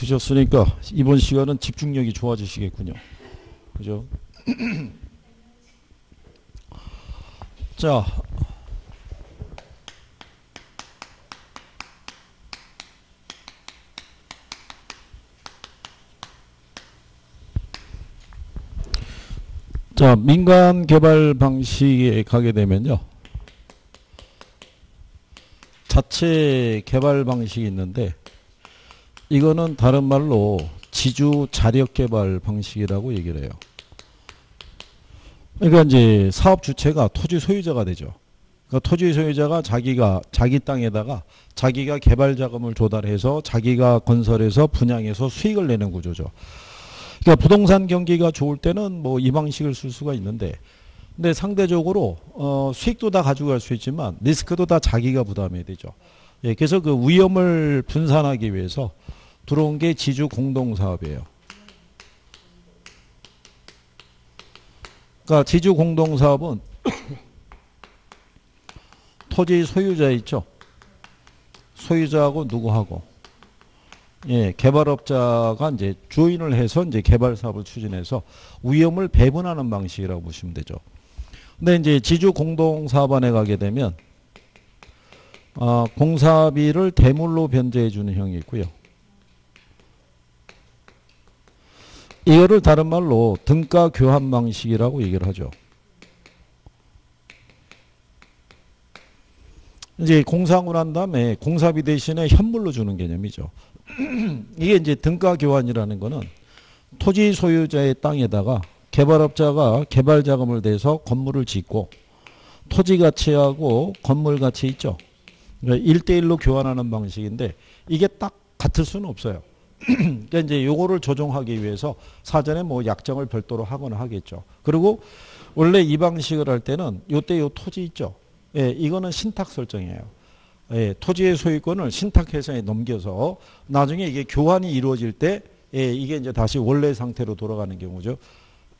드셨으니까 이번 시간은 집중력이 좋아지시겠군요. 그죠? 자, 자, 민간 개발 방식에 가게 되면요. 자체 개발 방식이 있는데 이거는 다른 말로 지주 자력 개발 방식이라고 얘기를 해요. 그러니까 이제 사업 주체가 토지 소유자가 되죠. 그러니까 토지 소유자가 자기가 자기 땅에다가 자기가 개발 자금을 조달해서 자기가 건설해서 분양해서 수익을 내는 구조죠. 그러니까 부동산 경기가 좋을 때는 뭐 이 방식을 쓸 수가 있는데 근데 상대적으로 어 수익도 다 가져갈 수 있지만 리스크도 다 자기가 부담해야 되죠. 예, 그래서 그 위험을 분산하기 위해서 들어온 게 지주 공동 사업이에요. 그러니까 지주 공동 사업은 토지 소유자 있죠. 소유자하고 누구하고 예, 개발업자가 이제 조인을 해서 이제 개발 사업을 추진해서 위험을 배분하는 방식이라고 보시면 되죠. 근데 이제 지주 공동 사업안에 가게 되면 어, 공사비를 대물로 변제해 주는 형이 있고요. 이거를 다른 말로 등가 교환 방식이라고 얘기를 하죠. 이제 공사하고 난 다음에 공사비 대신에 현물로 주는 개념이죠. 이게 이제 등가 교환이라는 거는 토지 소유자의 땅에다가 개발업자가 개발 자금을 대서 건물을 짓고 토지 가치하고 건물 가치 있죠. 그러니까 1대1로 교환하는 방식인데 이게 딱 같을 수는 없어요. 그러니까 이제 요거를 조정하기 위해서 사전에 뭐 약정을 별도로 하거나 하겠죠. 그리고 원래 이 방식을 할 때는 요때 요 토지 있죠. 예, 이거는 신탁 설정이에요. 예, 토지의 소유권을 신탁회사에 넘겨서 나중에 이게 교환이 이루어질 때 예, 이게 이제 다시 원래 상태로 돌아가는 경우죠.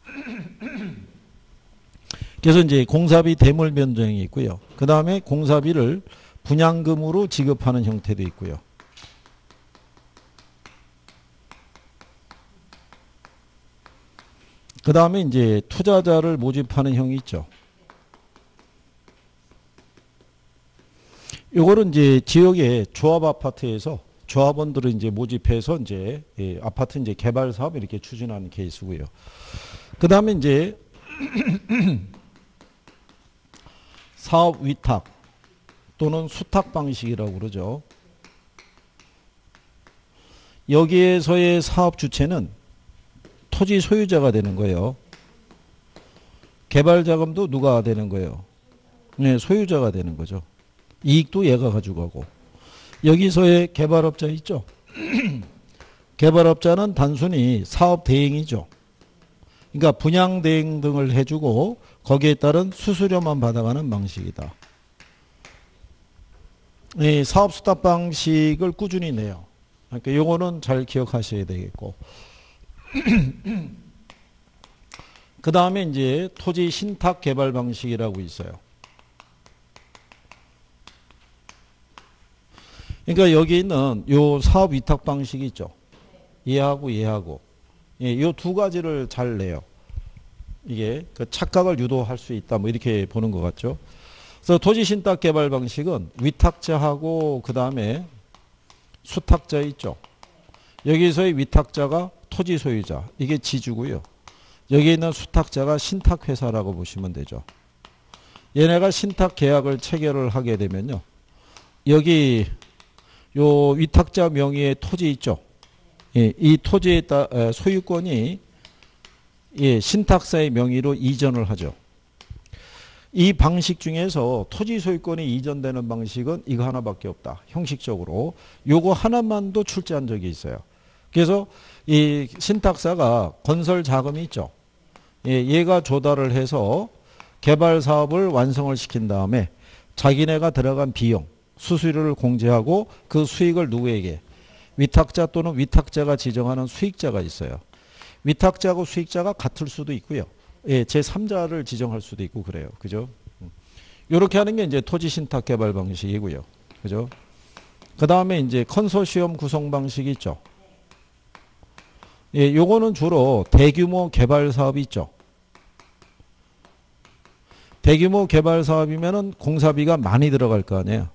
그래서 이제 공사비 대물 변정이 있고요. 그 다음에 공사비를 분양금으로 지급하는 형태도 있고요. 그 다음에 이제 투자자를 모집하는 형이 있죠. 요거는 이제 지역의 조합 아파트에서 조합원들을 이제 모집해서 이제 예, 아파트 이제 개발 사업 이렇게 추진하는 케이스고요. 그 다음에 이제 사업 위탁 또는 수탁 방식이라고 그러죠. 여기에서의 사업 주체는 토지 소유자가 되는 거예요. 개발 자금도 누가 되는 거예요? 네, 소유자가 되는 거죠. 이익도 얘가 가져가고. 여기서의 개발업자 있죠? 개발업자는 단순히 사업 대행이죠. 그러니까 분양 대행 등을 해주고 거기에 따른 수수료만 받아가는 방식이다. 이 사업 수답 방식을 꾸준히 내요. 그러니까 요거는 잘 기억하셔야 되겠고. 그 다음에 이제 토지 신탁 개발 방식이라고 있어요. 그러니까 여기 있는 요 사업 위탁 방식이 있죠. 이해하고 이해하고. 예, 요두 가지를 잘 내요. 이게 그 착각을 유도할 수 있다. 뭐 이렇게 보는 것 같죠. 그래서 토지 신탁 개발 방식은 위탁자하고 그 다음에 수탁자 있죠. 여기서의 위탁자가 토지 소유자. 이게 지주고요. 여기 있는 수탁자가 신탁회사라고 보시면 되죠. 얘네가 신탁 계약을 체결을 하게 되면요. 여기 요 위탁자 명의의 토지 있죠. 예, 이 토지의 따, 소유권이 예, 신탁사의 명의로 이전을 하죠. 이 방식 중에서 토지 소유권이 이전되는 방식은 이거 하나밖에 없다. 형식적으로. 요거 하나만도 출제한 적이 있어요. 그래서 이 신탁사가 건설 자금이 있죠. 예, 얘가 조달을 해서 개발 사업을 완성을 시킨 다음에 자기네가 들어간 비용, 수수료를 공제하고 그 수익을 누구에게 위탁자 또는 위탁자가 지정하는 수익자가 있어요. 위탁자하고 수익자가 같을 수도 있고요. 예, 제3자를 지정할 수도 있고 그래요. 그죠? 이렇게 하는 게 이제 토지 신탁 개발 방식이고요. 그죠? 그 다음에 이제 컨소시엄 구성 방식이 있죠. 예, 요거는 주로 대규모 개발 사업이 있죠. 대규모 개발 사업이면은 공사비가 많이 들어갈 거 아니에요.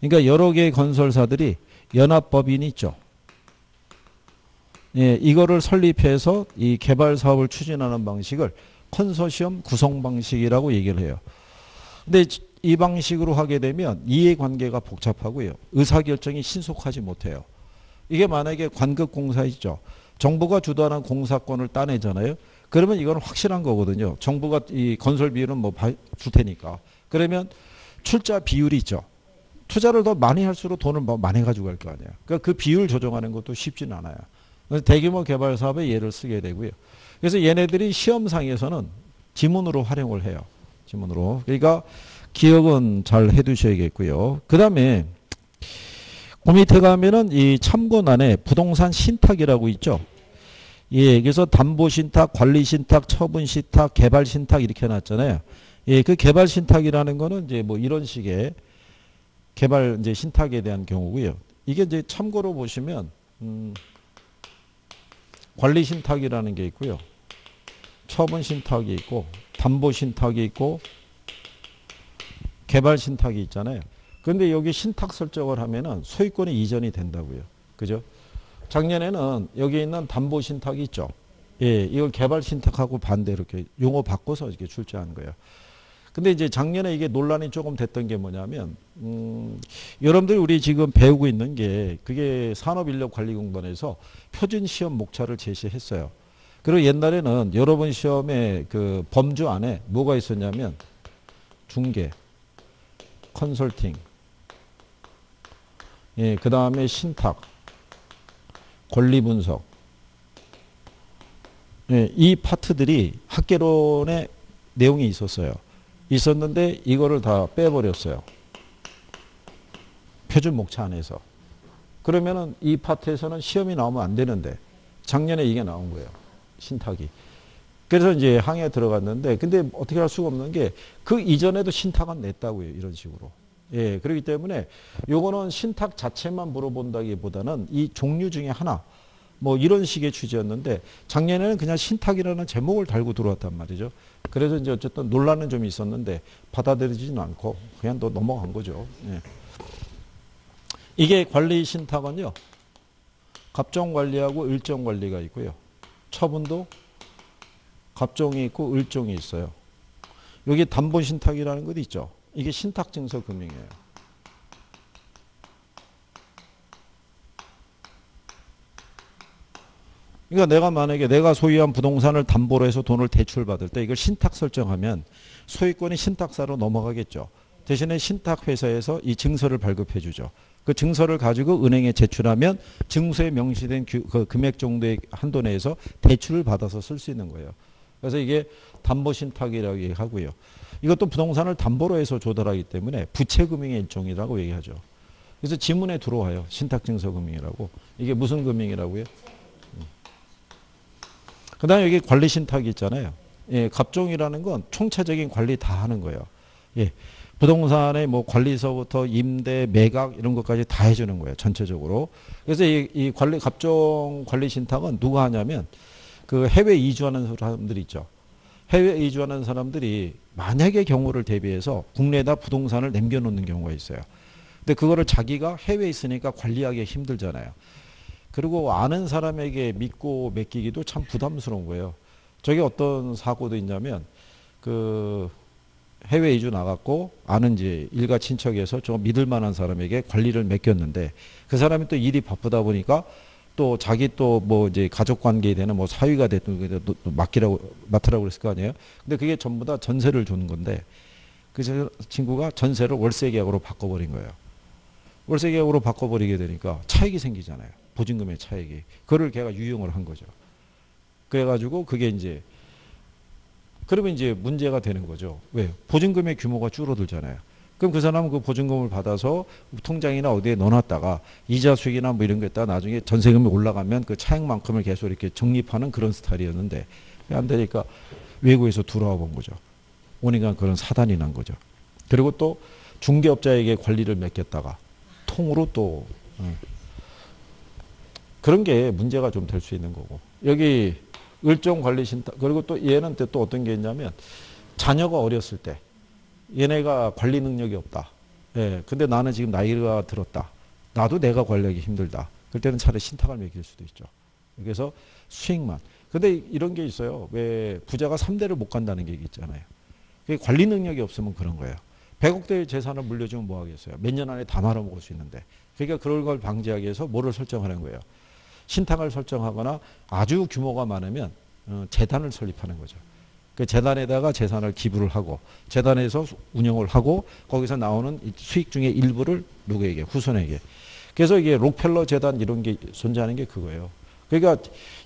그러니까 여러 개의 건설사들이 연합법인이 있죠. 예, 이거를 설립해서 이 개발 사업을 추진하는 방식을 컨소시엄 구성 방식이라고 얘기를 해요. 근데 이 방식으로 하게 되면 이해관계가 복잡하고요. 의사결정이 신속하지 못해요. 이게 만약에 관급공사 있죠. 정부가 주도하는 공사권을 따내잖아요. 그러면 이건 확실한 거거든요. 정부가 이 건설 비율은 뭐 줄 테니까. 그러면 출자 비율이 있죠. 투자를 더 많이 할수록 돈을 뭐 많이 가지고 갈 거 아니에요. 그러니까 그 비율 조정하는 것도 쉽지는 않아요. 대규모 개발 사업에 예를 쓰게 되고요. 그래서 얘네들이 시험상에서는 지문으로 활용을 해요. 지문으로. 그러니까 기억은 잘 해두셔야겠고요. 그 다음에 그 밑에 가면은 이 참고란에 부동산 신탁이라고 있죠. 예, 그래서 담보 신탁, 관리 신탁, 처분 신탁, 개발 신탁 이렇게 해놨잖아요. 예, 그 개발 신탁이라는 거는 이제 뭐 이런 식의 개발 이제 신탁에 대한 경우고요. 이게 이제 참고로 보시면 음, 관리 신탁이라는 게 있고요. 처분 신탁이 있고 담보 신탁이 있고 개발 신탁이 있잖아요. 그런데 여기 신탁 설정을 하면은 소유권이 이전이 된다고요. 그죠? 작년에는 여기 있는 담보 신탁이 있죠. 예, 이걸 개발 신탁하고 반대로 이렇게 용어 바꿔서 이렇게 출제하는 거예요. 근데 이제 작년에 이게 논란이 조금 됐던 게 뭐냐면, 음, 여러분들이 우리 지금 배우고 있는 게 그게 산업인력관리공단에서 표준 시험 목차를 제시했어요. 그리고 옛날에는 여러분 시험에 그 범주 안에 뭐가 있었냐면 중개, 컨설팅, 예, 그 다음에 신탁, 권리 분석, 예, 이 파트들이 학계론의 내용이 있었어요. 있었는데 이거를 다 빼버렸어요. 표준 목차 안에서. 그러면은 이 파트에서는 시험이 나오면 안 되는데 작년에 이게 나온 거예요. 신탁이. 그래서 이제 항에 들어갔는데 근데 어떻게 할 수가 없는 게 그 이전에도 신탁은 냈다고요. 이런 식으로. 예, 그렇기 때문에 요거는 신탁 자체만 물어본다기보다는 이 종류 중에 하나 뭐 이런 식의 취지였는데 작년에는 그냥 신탁이라는 제목을 달고 들어왔단 말이죠. 그래서 이제 어쨌든 논란은 좀 있었는데 받아들이지는 않고 그냥 또 넘어간 거죠. 예. 이게 관리 신탁은요. 갑종 관리하고 일종 관리가 있고요. 처분도 갑종이 있고 을종이 있어요. 여기 담보 신탁이라는 것도 있죠. 이게 신탁 증서 금융이에요. 그러니까 내가 만약에 내가 소유한 부동산을 담보로 해서 돈을 대출받을 때 이걸 신탁 설정하면 소유권이 신탁사로 넘어가겠죠. 대신에 신탁회사에서 이 증서를 발급해 주죠. 그 증서를 가지고 은행에 제출하면 증서에 명시된 그 금액 정도의 한도 내에서 대출을 받아서 쓸 수 있는 거예요. 그래서 이게 담보신탁이라고 얘기하고요. 이것도 부동산을 담보로 해서 조달하기 때문에 부채금융의 일종이라고 얘기하죠. 그래서 지문에 들어와요. 신탁증서금융이라고. 이게 무슨 금융이라고요? 그 다음에 여기 관리신탁이 있잖아요. 예, 갑종이라는 건 총체적인 관리 다 하는 거예요. 예. 부동산의 뭐 관리서부터 임대, 매각 이런 것까지 다 해주는 거예요. 전체적으로. 그래서 이, 이 관리, 갑종 관리 신탁은 누가 하냐면 그 해외 이주하는 사람들 있죠. 해외 이주하는 사람들이 만약의 경우를 대비해서 국내에다 부동산을 남겨놓는 경우가 있어요. 근데 그거를 자기가 해외에 있으니까 관리하기 힘들잖아요. 그리고 아는 사람에게 믿고 맡기기도 참 부담스러운 거예요. 저게 어떤 사고도 있냐면 그 해외 이주 나갔고 아는 이제 일가 친척에서 좀 믿을 만한 사람에게 관리를 맡겼는데 그 사람이 또 일이 바쁘다 보니까 또 자기 또 뭐 이제 가족 관계에 되는 뭐 사위가 됐든 맡기라고 맡으라고 그랬을 거 아니에요. 근데 그게 전부 다 전세를 주는 건데 그 친구가 전세를 월세 계약으로 바꿔버린 거예요. 월세 계약으로 바꿔버리게 되니까 차익이 생기잖아요. 보증금의 차익이. 그걸 걔가 유용을 한 거죠. 그래가지고 그게 이제 그러면 이제 문제가 되는 거죠. 왜? 보증금의 규모가 줄어들잖아요. 그럼 그 사람은 그 보증금을 받아서 통장이나 어디에 넣어놨다가 이자 수익이나 뭐 이런 거 있다 나중에 전세금이 올라가면 그 차익만큼을 계속 이렇게 적립하는 그런 스타일이었는데 안 되니까 외국에서 들어와 본 거죠. 오니까 그런 사단이 난 거죠. 그리고 또 중개업자에게 관리를 맡겼다가 통으로 또 어, 그런 게 문제가 좀 될 수 있는 거고. 여기 을종 관리 신탁 그리고 또 얘는 또 어떤 게 있냐면 자녀가 어렸을 때 얘네가 관리 능력이 없다. 예. 근데 나는 지금 나이가 들었다. 나도 내가 관리하기 힘들다. 그럴 때는 차라리 신탁을 매길 수도 있죠. 그래서 수익만. 근데 이런 게 있어요. 왜 부자가 3대를 못 간다는 게 있잖아요. 그게 관리 능력이 없으면 그런 거예요. 100억대의 재산을 물려주면 뭐 하겠어요. 몇 년 안에 다 말아먹을 수 있는데. 그러니까 그런 걸 방지하기 위해서 뭐를 설정하는 거예요. 신탁을 설정하거나 아주 규모가 많으면 어, 재단을 설립하는 거죠. 그 재단에다가 재산을 기부를 하고 재단에서 운영을 하고 거기서 나오는 수익 중의 일부를 누구에게 후손에게 그래서 이게 록펠러 재단 이런 게 존재하는 게 그거예요. 그러니까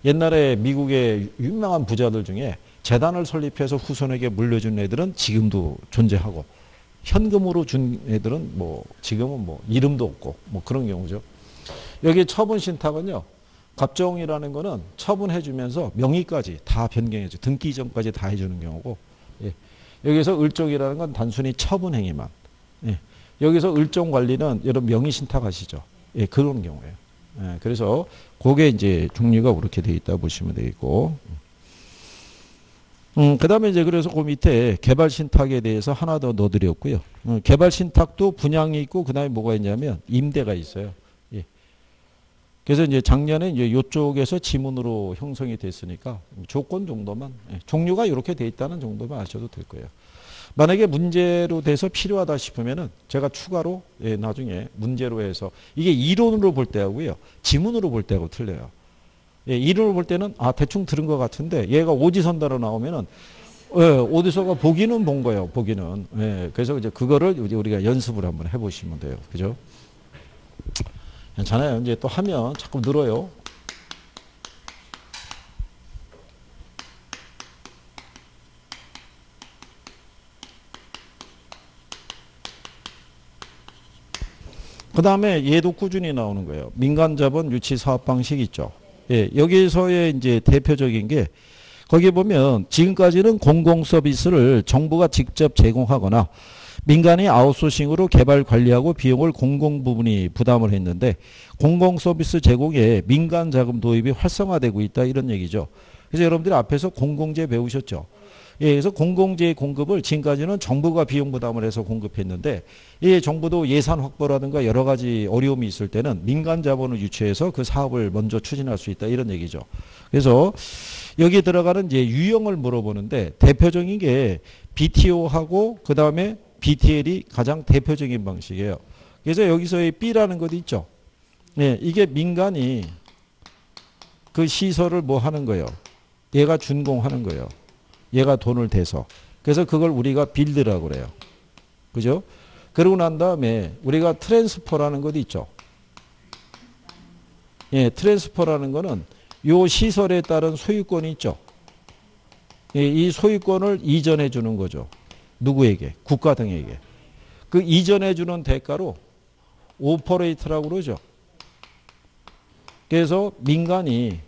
옛날에 미국의 유명한 부자들 중에 재단을 설립해서 후손에게 물려준 애들은 지금도 존재하고 현금으로 준 애들은 뭐 지금은 뭐 이름도 없고 뭐 그런 경우죠. 여기 처분 신탁은요. 갑종이라는 거는 처분해 주면서 명의까지 다 변경해 줘. 등기 이전까지 다 해주는 경우고 예. 여기서 을종이라는 건 단순히 처분 행위만 예. 여기서 을종 관리는 여러분 명의 신탁하시죠. 예, 그런 경우예요. 예, 그래서 그게 이제 종류가 그렇게 돼 있다 보시면 되겠고 음, 그 다음에 이제 그래서 그 밑에 개발 신탁에 대해서 하나 더 넣어드렸고요. 음, 개발 신탁도 분양이 있고 그 다음에 뭐가 있냐면 임대가 있어요. 그래서 이제 작년에 이제 이쪽에서 지문으로 형성이 됐으니까 조건 정도만 예, 종류가 이렇게 돼 있다는 정도만 아셔도 될 거예요. 만약에 문제로 돼서 필요하다 싶으면은 제가 추가로 예, 나중에 문제로 해서 이게 이론으로 볼 때하고요 지문으로 볼 때하고 틀려요. 예, 이론으로 볼 때는 아 대충 들은 것 같은데 얘가 오지선다로 나오면은 예, 어디서가 보기는 본 거예요. 보기는. 예, 그래서 이제 그거를 우리가 연습을 한번 해보시면 돼요. 그죠? 괜찮아요. 이제 또 하면 자꾸 늘어요. 그 다음에 얘도 꾸준히 나오는 거예요. 민간 자본 유치 사업 방식 있죠. 예, 여기서의 이제 대표적인 게 거기 보면 지금까지는 공공 서비스를 정부가 직접 제공하거나 민간이 아웃소싱으로 개발 관리하고 비용을 공공 부분이 부담을 했는데 공공 서비스 제공에 민간 자금 도입이 활성화되고 있다 이런 얘기죠. 그래서 여러분들이 앞에서 공공재 배우셨죠. 예, 그래서 공공재 공급을 지금까지는 정부가 비용 부담을 해서 공급했는데 이 정부도 예산 확보라든가 여러 가지 어려움이 있을 때는 민간 자본을 유치해서 그 사업을 먼저 추진할 수 있다 이런 얘기죠. 그래서 여기 들어가는 이제 유형을 물어보는데 대표적인 게 BTO하고 그 다음에 BTL이 가장 대표적인 방식이에요. 그래서 여기서의 B라는 것도 있죠. 예, 이게 민간이 그 시설을 뭐 하는 거예요. 얘가 준공하는 거예요. 얘가 돈을 대서. 그래서 그걸 우리가 build라고 그래요. 그죠? 그러고 난 다음에 우리가 transfer라는 것도 있죠. 예, transfer라는 거는 요 시설에 따른 소유권이 있죠. 예, 이 소유권을 이전해 주는 거죠. 누구에게? 국가 등에게. 그 이전해 주는 대가로 operate라고 그러죠. 그래서 민간이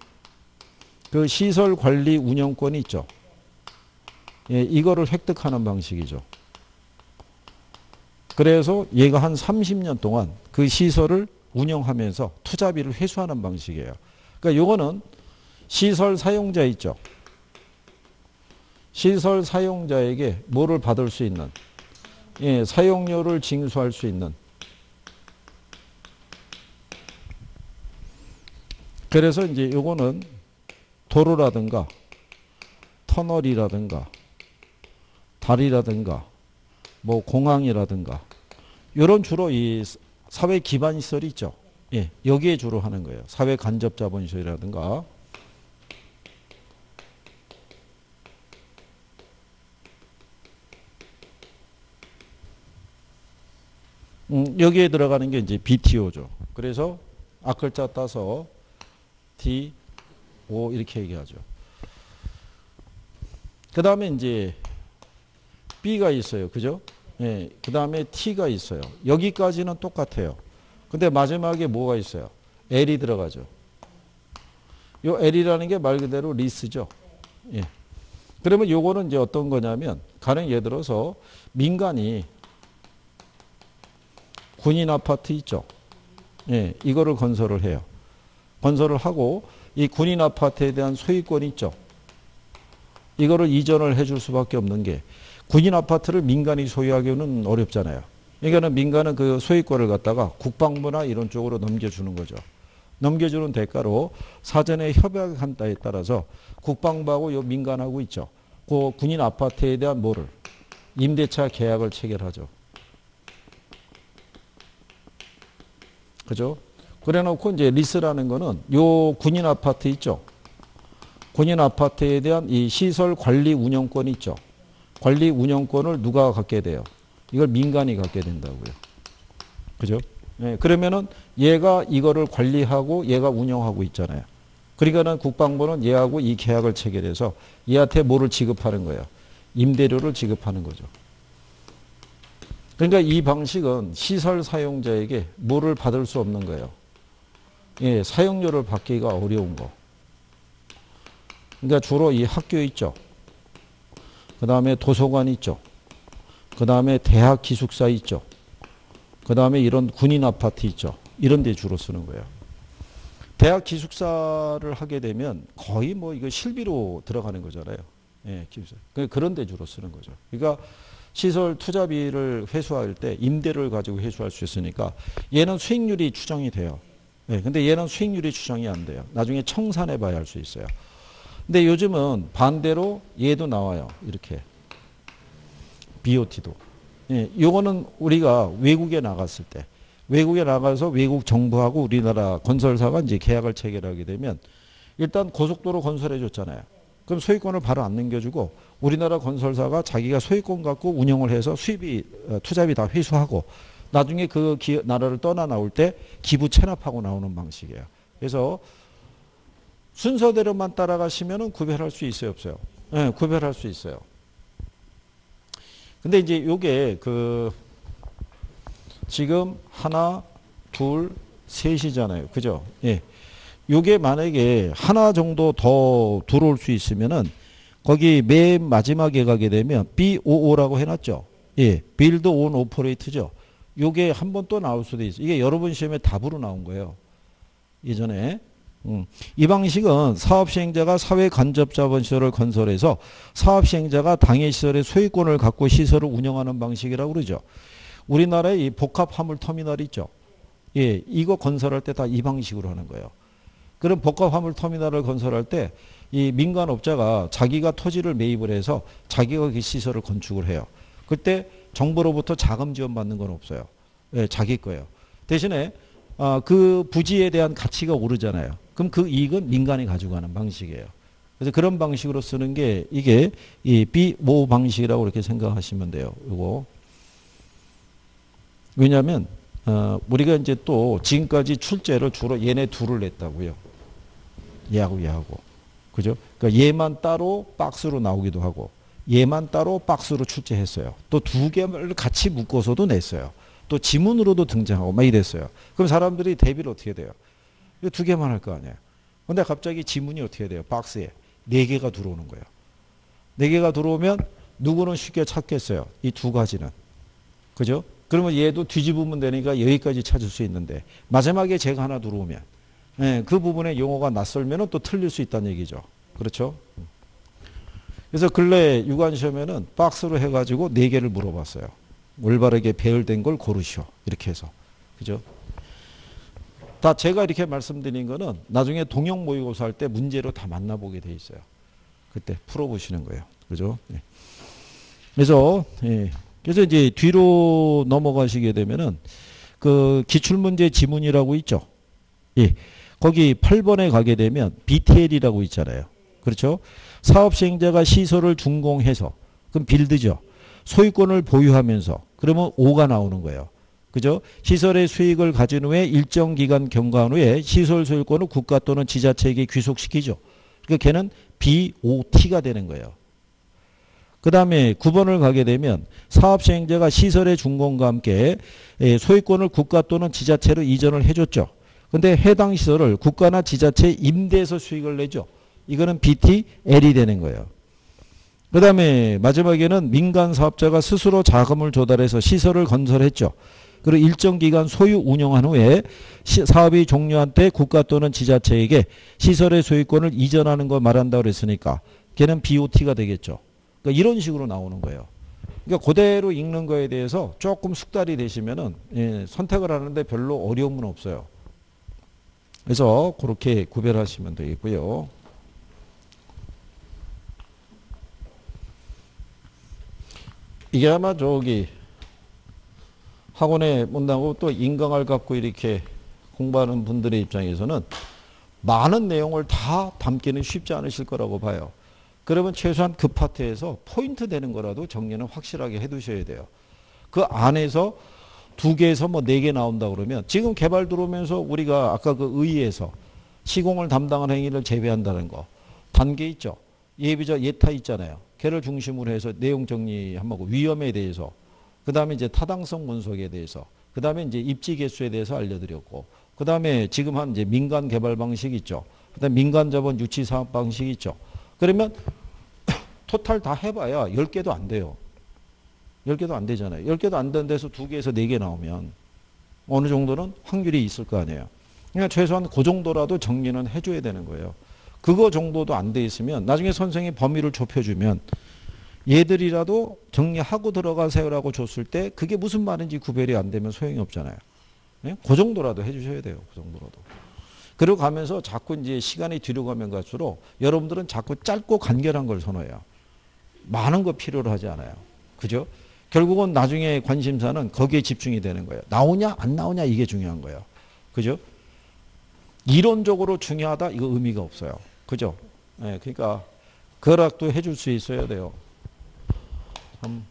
그 시설 관리 운영권이 있죠. 예, 이거를 획득하는 방식이죠. 그래서 얘가 한 30년 동안 그 시설을 운영하면서 투자비를 회수하는 방식이에요. 그러니까 요거는 시설 사용자 있죠. 시설 사용자에게 뭐를 받을 수 있는 예, 사용료를 징수할 수 있는 그래서 이제 요거는 도로라든가 터널이라든가 다리라든가 뭐 공항이라든가 이런 주로 이 사회 기반 시설이 있죠. 예, 여기에 주로 하는 거예요. 사회 간접 자본 시설이라든가 음, 여기에 들어가는 게 이제 BTO죠. 그래서 앞글자 따서 D, O 이렇게 얘기하죠. 그 다음에 이제 B가 있어요. 그죠? 예, 그 다음에 T가 있어요. 여기까지는 똑같아요. 근데 마지막에 뭐가 있어요? L이 들어가죠. 요 L이라는 게 말 그대로 리스죠. 예. 그러면 요거는 이제 어떤 거냐면 가령 예를 들어서 민간이 군인 아파트 있죠. 예, 이거를 건설을 해요. 건설을 하고 이 군인 아파트에 대한 소유권 있죠. 이거를 이전을 해줄 수밖에 없는 게 군인 아파트를 민간이 소유하기는 어렵잖아요. 그러니까는 민간은 그 소유권을 갖다가 국방부나 이런 쪽으로 넘겨주는 거죠. 넘겨주는 대가로 사전에 협약한 따에 따라서 국방부하고 요 민간하고 있죠. 그 군인 아파트에 대한 뭐를 임대차 계약을 체결하죠. 그죠? 그래 놓고 이제 리스라는 거는 요 군인 아파트 있죠. 군인 아파트에 대한 이 시설 관리 운영권 있죠. 관리 운영권을 누가 갖게 돼요? 이걸 민간이 갖게 된다고요. 그죠? 네, 그러면은 얘가 이거를 관리하고 얘가 운영하고 있잖아요. 그러니까는 국방부는 얘하고 이 계약을 체결해서 얘한테 뭐를 지급하는 거예요? 임대료를 지급하는 거죠. 그러니까 이 방식은 시설 사용자에게 뭐를 받을 수 없는 거예요. 예, 사용료를 받기가 어려운 거. 그러니까 주로 이 학교 있죠. 그 다음에 도서관 있죠. 그 다음에 대학 기숙사 있죠. 그 다음에 이런 군인 아파트 있죠. 이런 데 주로 쓰는 거예요. 대학 기숙사를 하게 되면 거의 뭐 이거 실비로 들어가는 거잖아요. 예, 기숙사. 그러니까 그런 데 주로 쓰는 거죠. 그러니까 시설 투자비를 회수할 때 임대를 가지고 회수할 수 있으니까 얘는 수익률이 추정이 돼요. 예, 근데 얘는 수익률이 추정이 안 돼요. 나중에 청산해 봐야 할 수 있어요. 근데 요즘은 반대로 얘도 나와요. 이렇게. BOT도. 예, 요거는 우리가 외국에 나갔을 때 외국에 나가서 외국 정부하고 우리나라 건설사가 이제 계약을 체결하게 되면 일단 고속도로 건설해 줬잖아요. 그럼 소유권을 바로 안 넘겨주고 우리나라 건설사가 자기가 소유권 갖고 운영을 해서 수입이 어, 투자비 다 회수하고 나중에 그 기, 나라를 떠나 나올 때 기부 체납하고 나오는 방식이에요. 그래서 순서대로만 따라가시면 구별할 수 있어요, 없어요? 네, 구별할 수 있어요. 근데 이제 요게 그 지금 하나, 둘, 셋이잖아요. 그죠? 예. 요게 만약에 하나 정도 더 들어올 수 있으면은 거기 맨 마지막에 가게 되면 BOO라고 해놨죠. 예. build own operate죠. 요게 한 번 또 나올 수도 있어요. 이게 여러분 시험에 답으로 나온 거예요. 예전에. 음. 이 방식은 사업시행자가 사회간접자본시설을 건설해서 사업시행자가 당해 시설의 소유권을 갖고 시설을 운영하는 방식이라고 그러죠. 우리나라의 이 복합화물 터미널 있죠. 예, 이거 건설할 때 다 이 방식으로 하는 거예요. 그럼 복합화물 터미널을 건설할 때 이 민간업자가 자기가 토지를 매입을 해서 자기가 그 시설을 건축을 해요. 그때 정부로부터 자금 지원 받는 건 없어요. 예, 자기 거예요. 대신에 아, 그 부지에 대한 가치가 오르잖아요. 그럼 그 이익은 민간이 가져가는 방식이에요. 그래서 그런 방식으로 쓰는 게 이게 이 비모 방식이라고 이렇게 생각하시면 돼요. 이거 왜냐하면 어, 우리가 이제 또 지금까지 출제를 주로 얘네 둘을 냈다고요. 얘하고 얘하고 그죠? 그러니까 얘만 따로 박스로 나오기도 하고 얘만 따로 박스로 출제했어요. 또 두 개를 같이 묶어서도 냈어요. 또 지문으로도 등장하고 막 이랬어요. 그럼 사람들이 대비를 어떻게 돼요? 이거 두 개만 할 거 아니에요. 근데 갑자기 지문이 어떻게 돼요? 박스에 네 개가 들어오는 거예요. 네 개가 들어오면 누구는 쉽게 찾겠어요? 이 두 가지는. 그죠? 그러면 얘도 뒤집으면 되니까 여기까지 찾을 수 있는데 마지막에 제가 하나 들어오면 예, 그 부분에 용어가 낯설면 또 틀릴 수 있다는 얘기죠. 그렇죠? 그래서 근래 유관 시험에는 박스로 해가지고 네 개를 물어봤어요. 올바르게 배열된 걸 고르시오. 이렇게 해서. 그죠? 다 제가 이렇게 말씀드린 거는 나중에 동영 모의고사 할 때 문제로 다 만나보게 돼 있어요. 그때 풀어보시는 거예요. 그죠? 네. 그래서, 예. 그래서 이제 뒤로 넘어가시게 되면은 그 기출문제 지문이라고 있죠. 예. 거기 8번에 가게 되면 BTL이라고 있잖아요. 그렇죠? 사업시행자가 시설을 준공해서 그럼 빌드죠. 소유권을 보유하면서 그러면 5가 나오는 거예요. 그죠? 시설의 수익을 가진 후에 일정 기간 경과한 후에 시설 소유권을 국가 또는 지자체에게 귀속시키죠. 그러니까 걔는 BOT가 되는 거예요. 그 다음에 9번을 가게 되면 사업시행자가 시설의 준공과 함께 예, 소유권을 국가 또는 지자체로 이전을 해줬죠. 근데 해당 시설을 국가나 지자체 임대해서 수익을 내죠. 이거는 BTL이 되는 거예요. 그 다음에 마지막에는 민간 사업자가 스스로 자금을 조달해서 시설을 건설했죠. 그리고 일정 기간 소유 운영한 후에 시, 사업이 종료한 때 국가 또는 지자체에게 시설의 소유권을 이전하는 걸 말한다고 그랬으니까 걔는 BOT가 되겠죠. 그러니까 이런 식으로 나오는 거예요. 그러니까 그대로 읽는 거에 대해서 조금 숙달이 되시면은 예, 선택을 하는데 별로 어려움은 없어요. 그래서 그렇게 구별하시면 되겠고요. 이게 아마 저기 학원에 문다고 또 인강을 갖고 이렇게 공부하는 분들의 입장에서는 많은 내용을 다 담기는 쉽지 않으실 거라고 봐요. 그러면 최소한 그 파트에서 포인트 되는 거라도 정리는 확실하게 해 두셔야 돼요. 그 안에서 두 개에서 뭐 네 개 나온다 그러면 지금 개발 들어오면서 우리가 아까 그 의의에서 시공을 담당한 행위를 제외한다는 거 단계 있죠. 예비자 예타 있잖아요. 걔를 중심으로 해서 내용 정리 한번 하고 위험에 대해서 그 다음에 이제 타당성 분석에 대해서 그 다음에 이제 입지 개수에 대해서 알려드렸고 그 다음에 지금 한 이제 민간 개발 방식 있죠. 그 다음 민간 자본 유치 사업 방식 있죠. 그러면 토탈 다 해봐야 10개도 안 돼요. 10개도 안 되잖아요. 10개도 안 되는 데서 2개에서 4개 나오면 어느 정도는 확률이 있을 거 아니에요. 그러니까 최소한 그 정도라도 정리는 해줘야 되는 거예요. 그거 정도도 안 돼 있으면 나중에 선생이 범위를 좁혀주면 얘들이라도 정리하고 들어가세요라고 줬을 때 그게 무슨 말인지 구별이 안 되면 소용이 없잖아요. 네? 그 정도라도 해주셔야 돼요. 그 정도라도. 그리고 가면서 자꾸 이제 시간이 뒤로 가면 갈수록 여러분들은 자꾸 짧고 간결한 걸 선호해요. 많은 거 필요로 하지 않아요. 그죠? 결국은 나중에 관심사는 거기에 집중이 되는 거예요. 나오냐 안 나오냐 이게 중요한 거예요. 그죠? 이론적으로 중요하다 이거 의미가 없어요. 그죠? 네, 그러니까 거락도 해줄 수 있어야 돼요. 음.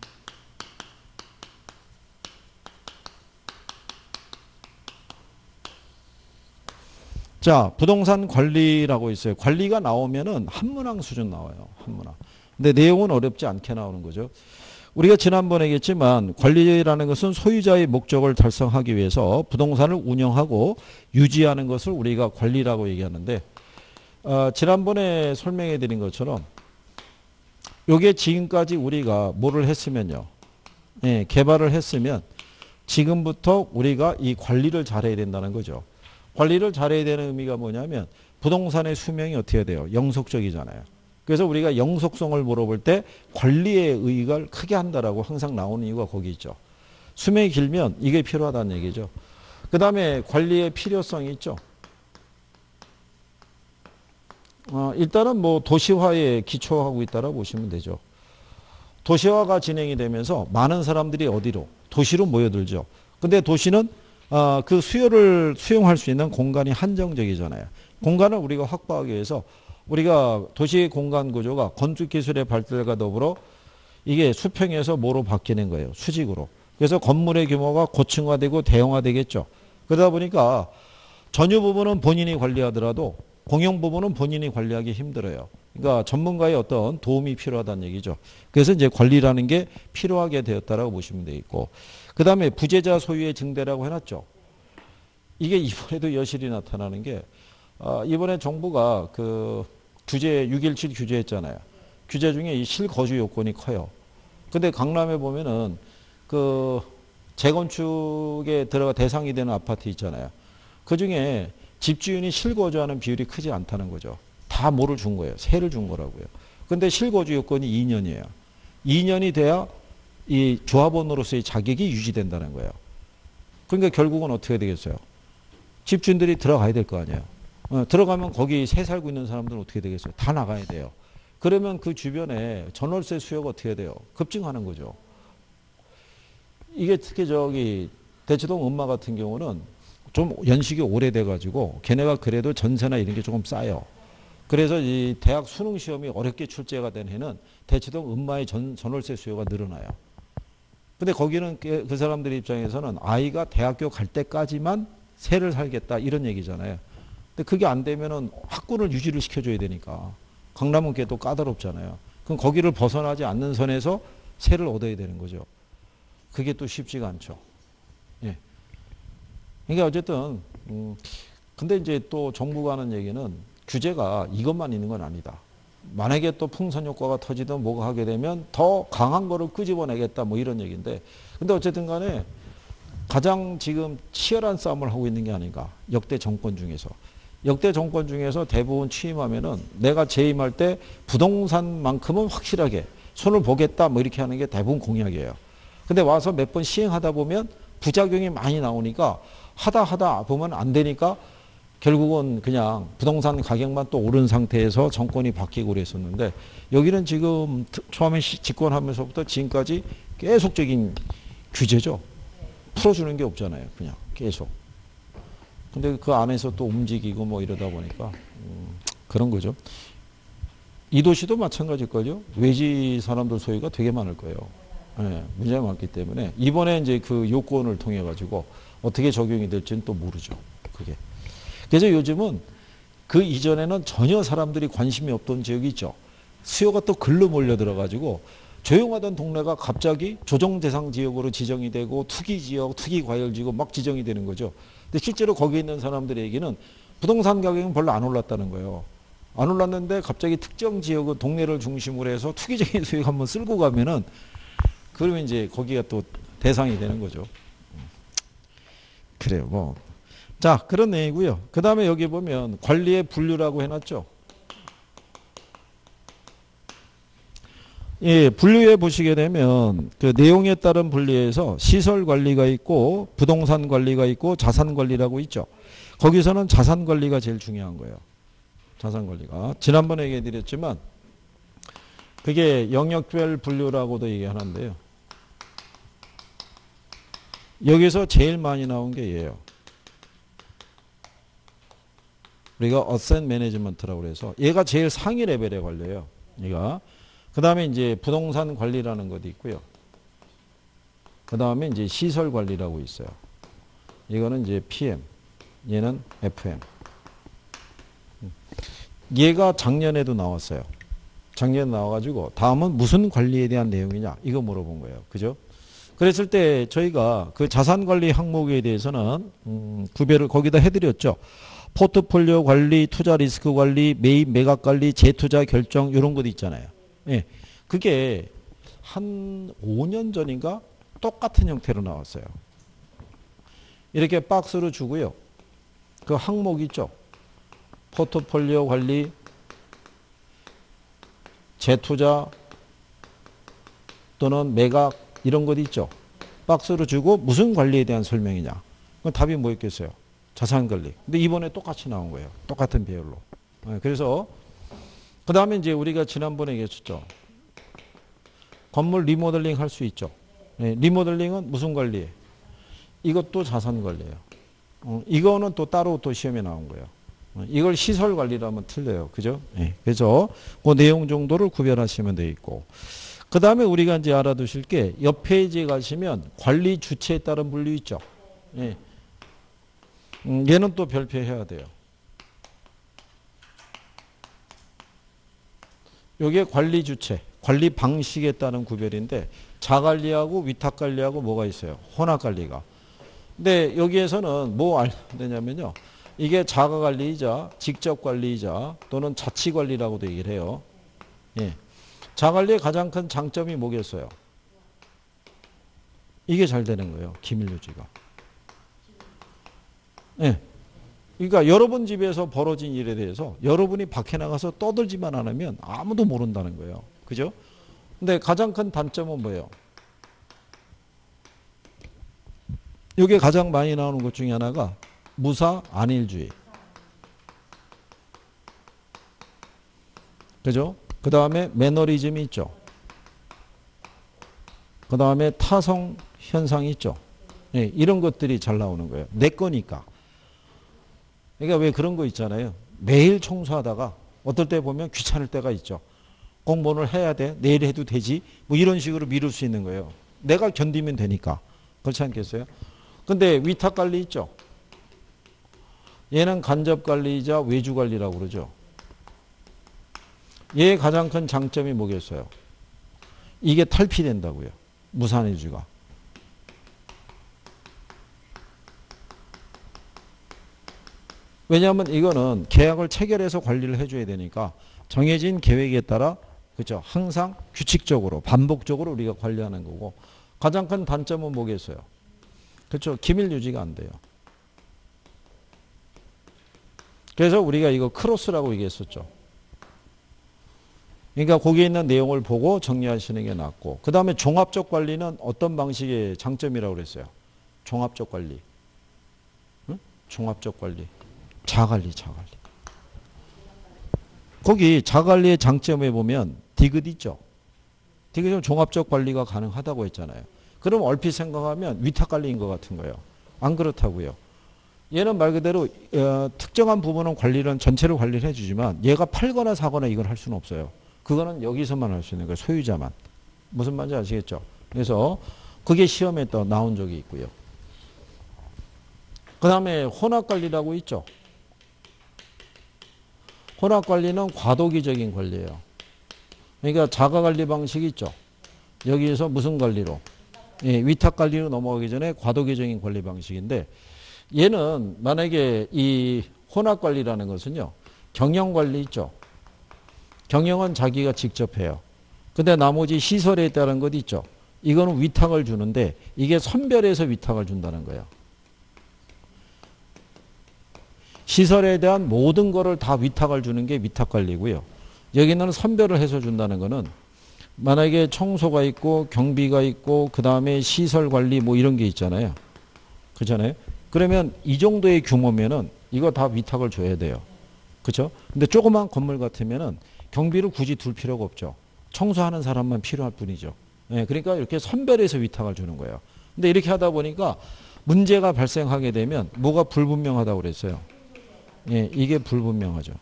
자, 부동산 관리라고 있어요. 관리가 나오면은 한문항 수준 나와요. 한문항. 근데 내용은 어렵지 않게 나오는 거죠. 우리가 지난번에 얘기했지만 관리라는 것은 소유자의 목적을 달성하기 위해서 부동산을 운영하고 유지하는 것을 우리가 관리라고 얘기하는데 어, 지난번에 설명해 드린 것처럼 요게 지금까지 우리가 뭐를 했으면요. 예, 개발을 했으면 지금부터 우리가 이 관리를 잘해야 된다는 거죠. 관리를 잘해야 되는 의미가 뭐냐면 부동산의 수명이 어떻게 돼요? 영속적이잖아요. 그래서 우리가 영속성을 물어볼 때 관리의 의의를 크게 한다라고 항상 나오는 이유가 거기 있죠. 수명이 길면 이게 필요하다는 얘기죠. 그 다음에 관리의 필요성이 있죠. 어, 일단은 뭐 도시화에 기초하고 있다고 보시면 되죠. 도시화가 진행이 되면서 많은 사람들이 어디로? 도시로 모여들죠. 근데 도시는 어, 그 수요를 수용할 수 있는 공간이 한정적이잖아요. 공간을 우리가 확보하기 위해서 우리가 도시 공간 구조가 건축 기술의 발달과 더불어 이게 수평에서 뭐로 바뀌는 거예요. 수직으로. 그래서 건물의 규모가 고층화되고 대형화되겠죠. 그러다 보니까 전유 부분은 본인이 관리하더라도 공용 부분은 본인이 관리하기 힘들어요. 그러니까 전문가의 어떤 도움이 필요하다는 얘기죠. 그래서 이제 관리라는 게 필요하게 되었다라고 보시면 되겠고, 그 다음에 부재자 소유의 증대라고 해놨죠. 이게 이번에도 여실히 나타나는 게 어, 이번에 정부가 그 규제 6.17 규제했잖아요. 규제 중에 이 실거주 요건이 커요. 근데 강남에 보면은 그 재건축에 들어가 대상이 되는 아파트 있잖아요. 그 중에 집주인이 실거주하는 비율이 크지 않다는 거죠. 다 뭐를 준 거예요? 세를 준 거라고요. 근데 실거주 요건이 2년이에요. 2년이 돼야 이 조합원으로서의 자격이 유지된다는 거예요. 그러니까 결국은 어떻게 되겠어요? 집주인들이 들어가야 될 거 아니에요. 어, 들어가면 거기 새 살고 있는 사람들은 어떻게 되겠어요? 다 나가야 돼요. 그러면 그 주변에 전월세 수요가 어떻게 돼요? 급증하는 거죠. 이게 특히 저기 대치동 엄마 같은 경우는 좀 연식이 오래돼 가지고 걔네가 그래도 전세나 이런 게 조금 싸요. 그래서 이 대학 수능 시험이 어렵게 출제가 된 해는 대치동 음마의 전, 전월세 수요가 늘어나요. 근데 거기는 그, 그 사람들 입장에서는 아이가 대학교 갈 때까지만 세를 살겠다 이런 얘기잖아요. 근데 그게 안 되면은 학군을 유지를 시켜줘야 되니까 강남은 그게 또 까다롭잖아요. 그럼 거기를 벗어나지 않는 선에서 세를 얻어야 되는 거죠. 그게 또 쉽지가 않죠. 그러니까 어쨌든 음, 근데 이제 또 정부가 하는 얘기는 규제가 이것만 있는 건 아니다. 만약에 또 풍선 효과가 터지든 뭐가 하게 되면 더 강한 거를 끄집어내겠다 뭐 이런 얘기인데 근데 어쨌든 간에 가장 지금 치열한 싸움을 하고 있는 게 아닌가. 역대 정권 중에서. 역대 정권 중에서 대부분 취임하면은 내가 재임할 때 부동산만큼은 확실하게 손을 보겠다 뭐 이렇게 하는 게 대부분 공약이에요. 근데 와서 몇 번 시행하다 보면 부작용이 많이 나오니까 하다 하다 보면 안 되니까 결국은 그냥 부동산 가격만 또 오른 상태에서 정권이 바뀌고 그랬었는데 여기는 지금 처음에 집권하면서부터 지금까지 계속적인 규제죠. 풀어주는 게 없잖아요. 그냥 계속. 근데 그 안에서 또 움직이고 뭐 이러다 보니까 음, 그런 거죠. 이 도시도 마찬가지일걸요. 외지 사람들 소유가 되게 많을 거예요. 네, 문제가 많기 때문에 이번에 이제 그 요건을 통해 가지고 어떻게 적용이 될지는 또 모르죠. 그게. 그래서 요즘은 그 이전에는 전혀 사람들이 관심이 없던 지역이 있죠. 수요가 또 글로 몰려 들어 가지고 조용하던 동네가 갑자기 조정 대상 지역으로 지정이 되고 투기 지역, 투기 과열 지역 막 지정이 되는 거죠. 근데 실제로 거기 있는 사람들의 얘기는 부동산 가격은 별로 안 올랐다는 거예요. 안 올랐는데 갑자기 특정 지역의 동네를 중심으로 해서 투기적인 수익 한번 쓸고 가면은 그러면 이제 거기가 또 대상이 되는 거죠. 그래요. 뭐. 자, 그런 내용이고요. 그 다음에 여기 보면 관리의 분류라고 해놨죠. 예, 분류해 보시게 되면 그 내용에 따른 분류에서 시설 관리가 있고 부동산 관리가 있고 자산 관리라고 있죠. 거기서는 자산 관리가 제일 중요한 거예요. 자산 관리가. 지난번에 얘기해 드렸지만 그게 영역별 분류라고도 얘기하는데요. 여기서 제일 많이 나온 게 얘예요. 우리가 어센 매니지먼트라고 그래서 얘가 제일 상위 레벨에 걸려요. 얘가 그 다음에 이제 부동산 관리라는 것도 있고요. 그 다음에 이제 시설 관리라고 있어요. 이거는 이제 PM, 얘는 FM. 얘가 작년에도 나왔어요. 작년에 나와가지고 다음은 무슨 관리에 대한 내용이냐 이거 물어본 거예요. 그죠? 그랬을 때 저희가 그 자산 관리 항목에 대해서는 음, 구별을 거기다 해드렸죠. 포트폴리오 관리, 투자 리스크 관리, 매입 매각 관리, 재투자 결정 이런 것도 있잖아요. 예. 그게 한 5년 전인가 똑같은 형태로 나왔어요. 이렇게 박스로 주고요. 그 항목 있죠. 포트폴리오 관리, 재투자 또는 매각 이런 것 있죠. 박스로 주고 무슨 관리에 대한 설명이냐. 그럼 답이 뭐였겠어요? 자산 관리. 근데 이번에 똑같이 나온 거예요. 똑같은 배열로. 예, 그래서 그 다음에 이제 우리가 지난번에 얘기했었죠. 건물 리모델링 할 수 있죠. 네, 리모델링은 무슨 관리에? 이것도 자산 관리예요. 어, 이거는 또 따로 또 시험에 나온 거예요. 어, 이걸 시설 관리라면 틀려요. 그죠? 네, 그래서 그 내용 정도를 구별하시면 돼 있고. 그 다음에 우리가 이제 알아두실 게 옆 페이지에 가시면 관리 주체에 따른 분류 있죠. 네. 음, 얘는 또 별표해야 돼요. 요게 관리 주체, 관리 방식에 따른 구별인데 자관리하고 위탁관리하고 뭐가 있어요? 혼합관리가. 근데 여기에서는 뭐 알면 되냐면요. 이게 자가관리이자 직접관리이자 또는 자치관리라고도 얘기를 해요. 예. 자관리의 가장 큰 장점이 뭐겠어요? 이게 잘 되는 거예요. 기밀유지가. 예. 그러니까 여러분 집에서 벌어진 일에 대해서 여러분이 밖에 나가서 떠들지만 않으면 아무도 모른다는 거예요. 그죠? 근데 가장 큰 단점은 뭐예요? 이게 가장 많이 나오는 것 중에 하나가 무사 안일주의. 그죠? 그 다음에 매너리즘이 있죠. 그 다음에 타성 현상이 있죠. 네, 이런 것들이 잘 나오는 거예요. 내 거니까. 그러니까 왜 그런 거 있잖아요. 매일 청소하다가 어떨 때 보면 귀찮을 때가 있죠. 공부를 해야 돼. 내일 해도 되지. 뭐 이런 식으로 미룰 수 있는 거예요. 내가 견디면 되니까. 그렇지 않겠어요? 근데 위탁 관리 있죠. 얘는 간접 관리이자 외주 관리라고 그러죠. 얘의 가장 큰 장점이 뭐겠어요? 이게 탈피된다고요. 무산해주가. 왜냐하면 이거는 계약을 체결해서 관리를 해줘야 되니까 정해진 계획에 따라 그죠 항상 규칙적으로 반복적으로 우리가 관리하는 거고 가장 큰 단점은 뭐겠어요? 그렇죠. 기밀 유지가 안 돼요. 그래서 우리가 이거 크로스라고 얘기했었죠. 그러니까 거기에 있는 내용을 보고 정리하시는 게 낫고 그 다음에 종합적 관리는 어떤 방식의 장점이라고 그랬어요. 종합적 관리. 응? 종합적 관리. 자관리, 자관리. 거기 자관리의 장점에 보면 디귿 있죠. 디귿은 종합적 관리가 가능하다고 했잖아요. 그럼 얼핏 생각하면 위탁 관리인 것 같은 거예요. 안 그렇다고요. 얘는 말 그대로 어, 특정한 부분은 관리는 전체를 관리를 해주지만 얘가 팔거나 사거나 이걸 할 수는 없어요. 그거는 여기서만 할 수 있는 거예요. 소유자만. 무슨 말인지 아시겠죠? 그래서 그게 시험에 또 나온 적이 있고요. 그 다음에 혼합관리라고 있죠. 혼합관리는 과도기적인 관리예요. 그러니까 자가관리 방식이 있죠. 여기에서 무슨 관리로? 예, 위탁관리로 넘어가기 전에 과도기적인 관리 방식인데 얘는 만약에 이 혼합관리라는 것은요. 경영관리 있죠. 경영은 자기가 직접 해요. 근데 나머지 시설에 따른 것 있죠. 이거는 위탁을 주는데 이게 선별해서 위탁을 준다는 거예요. 시설에 대한 모든 거를 다 위탁을 주는 게 위탁 관리고요. 여기는 선별을 해서 준다는 거는 만약에 청소가 있고 경비가 있고 그 다음에 시설 관리 뭐 이런 게 있잖아요. 그렇잖아요. 그러면 이 정도의 규모면은 이거 다 위탁을 줘야 돼요. 그렇죠? 근데 조그만 건물 같으면은 경비를 굳이 둘 필요가 없죠. 청소하는 사람만 필요할 뿐이죠. 예, 그러니까 이렇게 선별해서 위탁을 주는 거예요. 근데 이렇게 하다 보니까 문제가 발생하게 되면 뭐가 불분명하다고 그랬어요. 예, 이게 불분명하죠.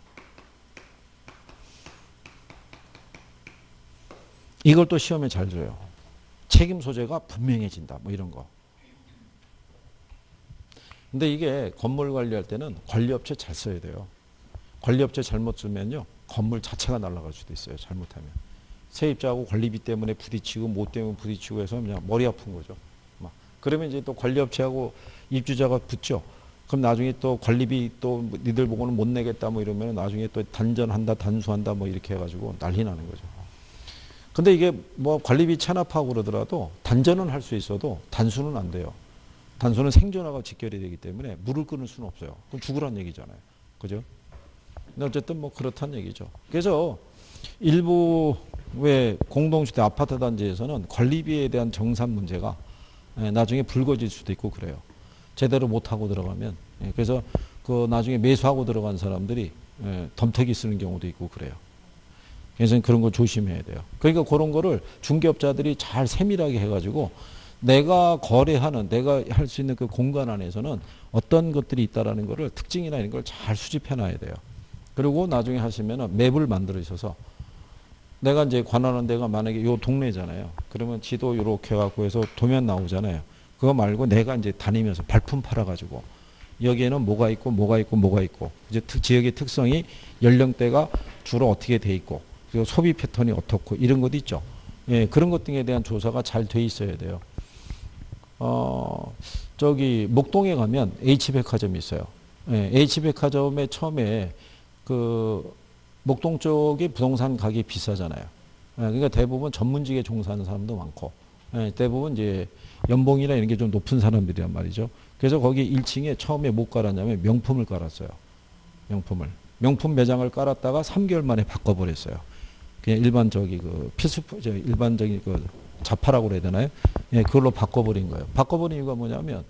이걸 또 시험에 잘 줘요. 책임 소재가 분명해진다. 뭐 이런 거. 근데 이게 건물 관리할 때는 관리업체 잘 써야 돼요. 관리업체 잘못 쓰면요. 건물 자체가 날아갈 수도 있어요. 잘못하면. 세입자하고 관리비 때문에 부딪히고 뭐 때문에 부딪히고 해서 그냥 머리 아픈 거죠. 막. 그러면 이제 또 관리업체하고 입주자가 붙죠. 그럼 나중에 또 관리비 또 니들 보고는 못 내겠다 뭐 이러면 나중에 또 단전한다 단수한다 뭐 이렇게 해가지고 난리 나는 거죠. 근데 이게 뭐 관리비 체납하고 그러더라도 단전은 할 수 있어도 단수는 안 돼요. 단수는 생존하고 직결이 되기 때문에 물을 끊을 수는 없어요. 그럼 죽으란 얘기잖아요. 그죠? 근데 어쨌든 뭐 그렇다는 얘기죠. 그래서 일부 왜 공동주택 아파트 단지에서는 관리비에 대한 정산 문제가 예, 나중에 불거질 수도 있고 그래요. 제대로 못하고 들어가면. 예, 그래서 그 나중에 매수하고 들어간 사람들이 예, 덤터기 쓰는 경우도 있고 그래요. 그래서 그런 거 조심해야 돼요. 그러니까 그런 거를 중개업자들이 잘 세밀하게 해가지고 내가 거래하는 내가 할 수 있는 그 공간 안에서는 어떤 것들이 있다라는 거를 특징이나 이런 걸 잘 수집해 놔야 돼요. 그리고 나중에 하시면은 맵을 만들어주셔서 내가 이제 관하는 데가 만약에 요 동네잖아요. 그러면 지도 요렇게 갖고 해서 도면 나오잖아요. 그거 말고 내가 이제 다니면서 발품 팔아가지고 여기에는 뭐가 있고 뭐가 있고 뭐가 있고 이제 특, 지역의 특성이 연령대가 주로 어떻게 돼 있고 그리고 소비 패턴이 어떻고 이런 것도 있죠. 예, 그런 것 등에 대한 조사가 잘 돼 있어야 돼요. 어, 저기 목동에 가면 H백화점이 있어요. 예, H백화점에 처음에 그 목동 쪽이 부동산 가격이 비싸잖아요. 예, 그러니까 대부분 전문직에 종사하는 사람도 많고 예, 대부분 이제 연봉이나 이런 게 좀 높은 사람들이란 말이죠. 그래서 거기 1층에 처음에 못 깔았냐면 명품을 깔았어요. 명품을. 명품 매장을 깔았다가 3개월 만에 바꿔버렸어요. 그냥 일반 저기 그 필수 저 일반적인 그 자파라고 그래야 되나요? 예, 그걸로 바꿔버린 거예요. 바꿔버린 이유가 뭐냐면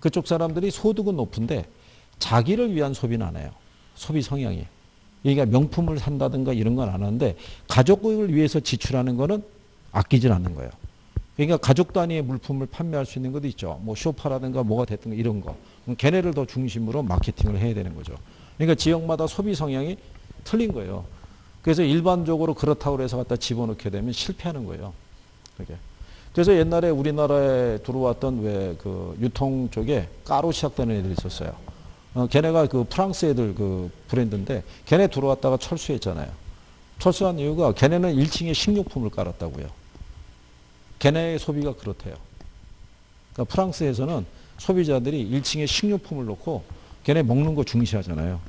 그쪽 사람들이 소득은 높은데 자기를 위한 소비는 안 해요. 소비 성향이. 그러니까 명품을 산다든가 이런 건 안 하는데 가족을 위해서 지출하는 거는 아끼질 않는 거예요. 그러니까 가족 단위의 물품을 판매할 수 있는 것도 있죠. 뭐 쇼파라든가 뭐가 됐든 이런 거. 걔네를 더 중심으로 마케팅을 해야 되는 거죠. 그러니까 지역마다 소비 성향이 틀린 거예요. 그래서 일반적으로 그렇다고 해서 갖다 집어넣게 되면 실패하는 거예요. 그게. 그래서 옛날에 우리나라에 들어왔던 왜 그 유통 쪽에 까로 시작되는 애들이 있었어요. 어, 걔네가 그 프랑스 애들 그 브랜드인데 걔네 들어왔다가 철수했잖아요. 철수한 이유가 걔네는 1층에 식료품을 깔았다고요. 걔네의 소비가 그렇대요. 그러니까 프랑스에서는 소비자들이 1층에 식료품을 놓고 걔네 먹는 거 중시하잖아요.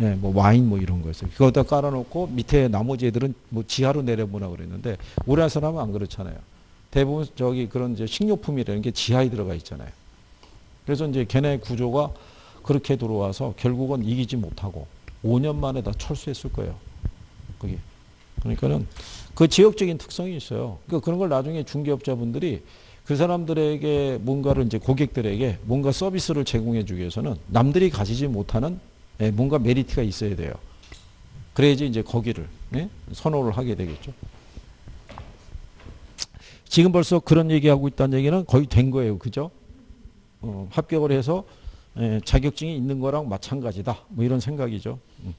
예, 뭐 와인 뭐 이런 거였어요. 그거다 깔아놓고 밑에 나머지 애들은 뭐 지하로 내려보나 그랬는데 우리나라 사람은 안 그렇잖아요. 대부분 저기 그런 이제 식료품이라는 게 지하에 들어가 있잖아요. 그래서 이제 걔네 구조가 그렇게 들어와서 결국은 이기지 못하고 5년 만에 다 철수했을 거예요. 그게. 그러니까는 그 지역적인 특성이 있어요. 그러니까 그런 걸 나중에 중개업자분들이 그 사람들에게 뭔가를 이제 고객들에게 뭔가 서비스를 제공해 주기 위해서는 남들이 가지지 못하는 예, 뭔가 메리트가 있어야 돼요. 그래야지 이제 거기를 예? 선호를 하게 되겠죠. 지금 벌써 그런 얘기하고 있다는 얘기는 거의 된 거예요. 그죠? 어, 합격을 해서 예, 자격증이 있는 거랑 마찬가지다. 뭐 이런 생각이죠. 음.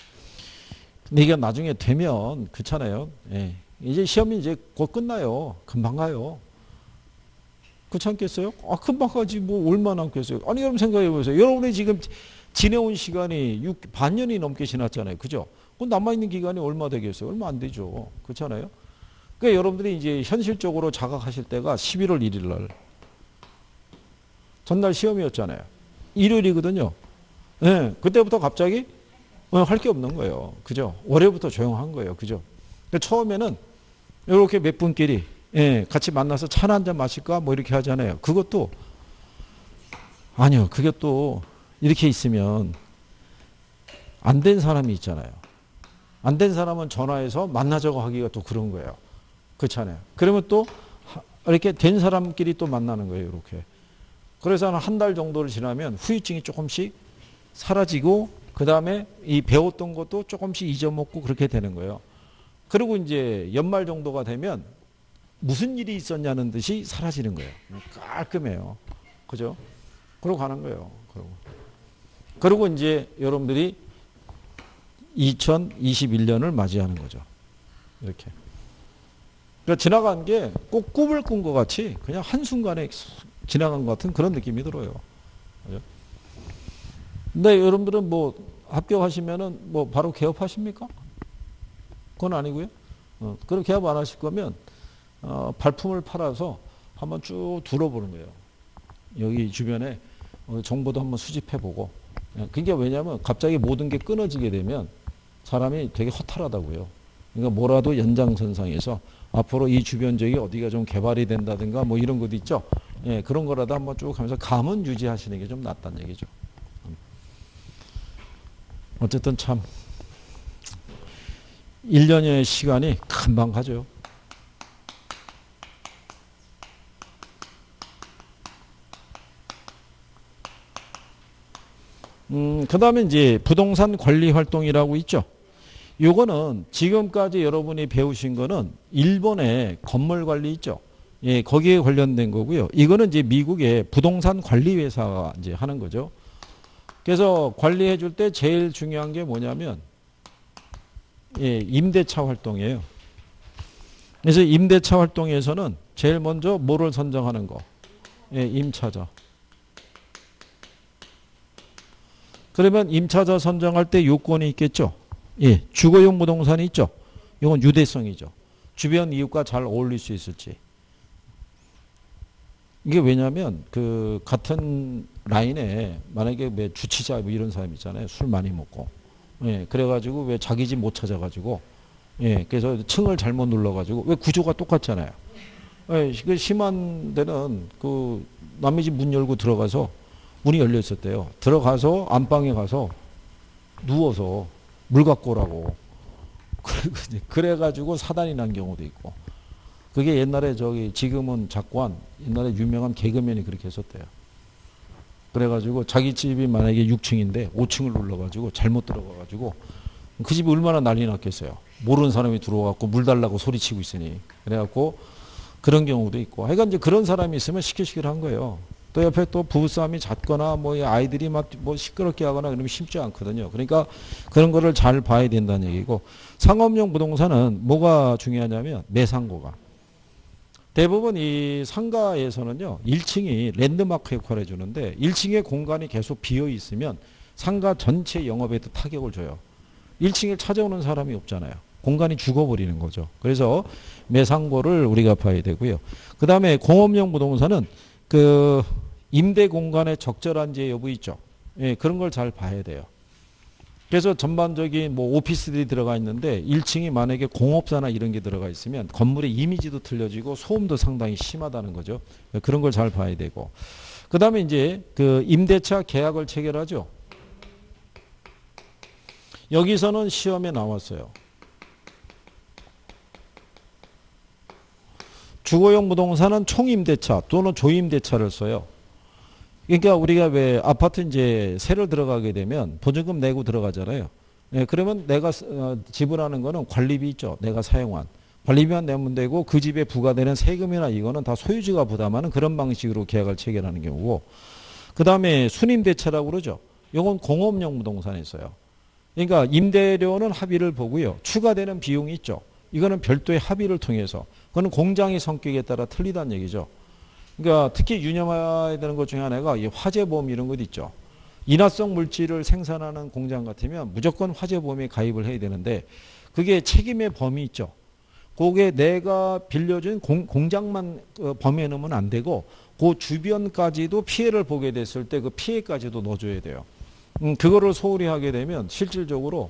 근데 이게 나중에 되면 그렇잖아요. 예. 이제 시험이 이제 곧 끝나요. 금방 가요. 그렇지 않겠어요? 아, 금방 가지 뭐 얼마나 남겠어요. 아니 여러분 생각해 보세요. 여러분이 지금 지내온 시간이 6, 반년이 넘게 지났잖아요. 그죠? 그 남아있는 기간이 얼마 되겠어요? 얼마 안 되죠. 그렇잖아요? 그러니까 여러분들이 이제 현실적으로 자각하실 때가 11월 1일 날 전날 시험이었잖아요. 일요일이거든요. 네, 그때부터 갑자기 어, 할게 없는 거예요. 그죠? 월요일부터 조용한 거예요. 그죠? 처음에는 이렇게 몇 분끼리 예, 같이 만나서 차한잔 마실까 뭐 이렇게 하잖아요. 그것도 아니요. 그게 또 이렇게 있으면 안 된 사람이 있잖아요. 안 된 사람은 전화해서 만나자고 하기가 또 그런 거예요. 그렇잖아요. 그러면 또 이렇게 된 사람끼리 또 만나는 거예요. 이렇게. 그래서 한 달 정도를 지나면 후유증이 조금씩 사라지고 그 다음에 이 배웠던 것도 조금씩 잊어먹고 그렇게 되는 거예요. 그리고 이제 연말 정도가 되면 무슨 일이 있었냐는 듯이 사라지는 거예요. 깔끔해요. 그죠? 그러고 가는 거예요. 그러고. 그리고 이제 여러분들이 2021년을 맞이하는 거죠. 이렇게. 그러니까 지나간 게 꼭 꿈을 꾼 것 같이 그냥 한순간에 지나간 것 같은 그런 느낌이 들어요. 그죠? 근데 여러분들은 뭐 합격하시면은 뭐 바로 개업하십니까? 그건 아니고요. 어, 그럼 개업 안 하실 거면 어, 발품을 팔아서 한번 쭉 둘러보는 거예요. 여기 주변에 어, 정보도 한번 수집해보고. 예, 그게 왜냐하면 갑자기 모든 게 끊어지게 되면 사람이 되게 허탈하다고요. 그러니까 뭐라도 연장선상에서 앞으로 이 주변 지역이 어디가 좀 개발이 된다든가 뭐 이런 것도 있죠. 예, 그런 거라도 한번 쭉 하면서 감은 유지하시는 게 좀 낫다는 얘기죠. 음. 어쨌든 참 1년의 시간이 금방 가죠. 음, 그 다음에 이제 부동산 관리 활동이라고 있죠. 요거는 지금까지 여러분이 배우신 거는 일본의 건물 관리 있죠. 예, 거기에 관련된 거고요. 이거는 이제 미국의 부동산 관리 회사가 이제 하는 거죠. 그래서 관리해 줄 때 제일 중요한 게 뭐냐면 예, 임대차 활동이에요. 그래서 임대차 활동에서는 제일 먼저 뭐를 선정하는 거? 예, 임차자. 그러면 임차자 선정할 때 요건이 있겠죠. 예, 주거용 부동산이 있죠. 이건 유대성이죠. 주변 이웃과 잘 어울릴 수 있을지. 이게 왜냐하면 그 같은 라인에 만약에 왜 주치자 뭐 이런 사람 있잖아요. 술 많이 먹고. 예, 그래가지고 왜 자기 집 못 찾아가지고. 예, 그래서 층을 잘못 눌러가지고 왜 구조가 똑같잖아요. 예, 그 심한 데는 그 남의 집 문 열고 들어가서 문이 열려 있었대요. 들어가서 안방에 가서 누워서 물 갖고 오라고. 그래가지고 사단이 난 경우도 있고. 그게 옛날에 저기 지금은 작관 옛날에 유명한 개그맨이 그렇게 했었대요. 그래가지고 자기 집이 만약에 6층인데 5층을 눌러가지고 잘못 들어가가지고 그 집이 얼마나 난리 났겠어요. 모르는 사람이 들어와갖고 물 달라고 소리치고 있으니 그래갖고 그런 경우도 있고. 하여간 이제 그런 사람이 있으면 시끌시끌한 거예요. 또 옆에 또 부부싸움이 잦거나 뭐 아이들이 막 뭐 시끄럽게 하거나 그러면 쉽지 않거든요. 그러니까 그런 거를 잘 봐야 된다는 얘기고 상업용 부동산은 뭐가 중요하냐면 매상고가 대부분 이 상가에서는요 1층이 랜드마크 역할을 해주는데 1층의 공간이 계속 비어 있으면 상가 전체 영업에도 타격을 줘요. 1층에 찾아오는 사람이 없잖아요. 공간이 죽어버리는 거죠. 그래서 매상고를 우리가 봐야 되고요. 그 다음에 공업용 부동산은 그 임대 공간의 적절한지 여부 있죠. 예, 그런 걸 잘 봐야 돼요. 그래서 전반적인 뭐 오피스들이 들어가 있는데 1층이 만약에 공업사나 이런 게 들어가 있으면 건물의 이미지도 틀려지고 소음도 상당히 심하다는 거죠. 그런 걸 잘 봐야 되고. 그 다음에 이제 그 임대차 계약을 체결하죠. 여기서는 시험에 나왔어요. 주거용 부동산은 총임대차 또는 조임대차를 써요. 그러니까 우리가 왜 아파트 이제 세를 들어가게 되면 보증금 내고 들어가잖아요. 예, 그러면 내가 어, 지불하는 거는 관리비 있죠. 내가 사용한. 관리비만 내면 되고 그 집에 부과되는 세금이나 이거는 다 소유주가 부담하는 그런 방식으로 계약을 체결하는 경우고 그 다음에 순임대차라고 그러죠. 이건 공업용 부동산에 있어요. 그러니까 임대료는 합의를 보고요. 추가되는 비용이 있죠. 이거는 별도의 합의를 통해서 그거는 공장의 성격에 따라 틀리다는 얘기죠. 그러니까 특히 유념해야 되는 것 중에 하나가 화재보험 이런 것 있죠. 인화성 물질을 생산하는 공장 같으면 무조건 화재보험에 가입을 해야 되는데 그게 책임의 범위 있죠. 그게 내가 빌려준 공, 장만 어, 범위에 넣으면 안 되고 그 주변까지도 피해를 보게 됐을 때 그 피해까지도 넣어줘야 돼요. 음, 그거를 소홀히 하게 되면 실질적으로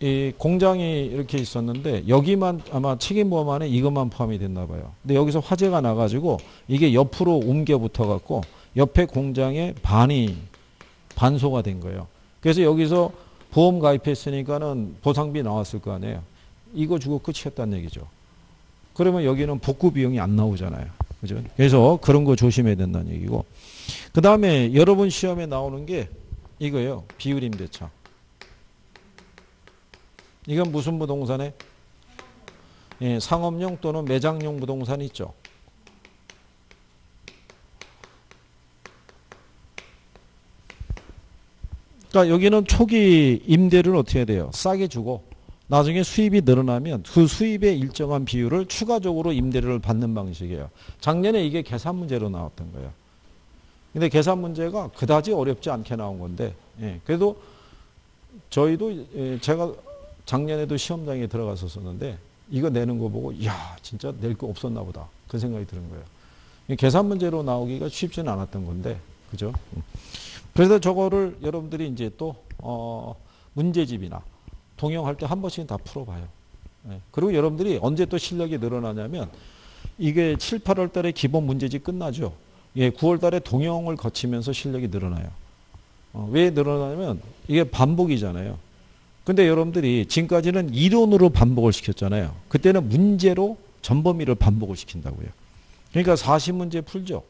이 공장이 이렇게 있었는데 여기만 아마 책임보험 안에 이것만 포함이 됐나 봐요. 근데 여기서 화재가 나가지고 이게 옆으로 옮겨 붙어 갖고 옆에 공장에 반이 반소가 된 거예요. 그래서 여기서 보험 가입했으니까는 보상비 나왔을 거 아니에요. 이거 주고 끝이었다는 얘기죠. 그러면 여기는 복구 비용이 안 나오잖아요. 그죠? 그래서 그런 거 조심해야 된다는 얘기고. 그 다음에 여러분 시험에 나오는 게 이거예요. 비율임대차. 이건 무슨 부동산에? 예, 상업용 또는 매장용 부동산 있죠. 그러니까 여기는 초기 임대를 어떻게 돼요? 싸게 주고 나중에 수입이 늘어나면 그 수입의 일정한 비율을 추가적으로 임대료를 받는 방식이에요. 작년에 이게 계산 문제로 나왔던 거예요. 근데 계산 문제가 그다지 어렵지 않게 나온 건데, 예, 그래도 저희도 예, 제가 작년에도 시험장에 들어갔었었는데 이거 내는 거 보고 야 진짜 낼 거 없었나 보다 그 생각이 드는 거예요. 계산 문제로 나오기가 쉽지는 않았던 건데 그죠? 음. 그래서 저거를 여러분들이 이제 또 어, 문제집이나 동영할 때 한 번씩 다 풀어봐요. 네. 그리고 여러분들이 언제 또 실력이 늘어나냐면 이게 7, 8월 달에 기본 문제집 끝나죠. 예, 9월 달에 동영을 거치면서 실력이 늘어나요. 어, 왜 늘어나냐면 이게 반복이잖아요. 근데 여러분들이 지금까지는 이론으로 반복을 시켰잖아요. 그때는 문제로 전범위를 반복을 시킨다고요. 그러니까 40문제 풀죠.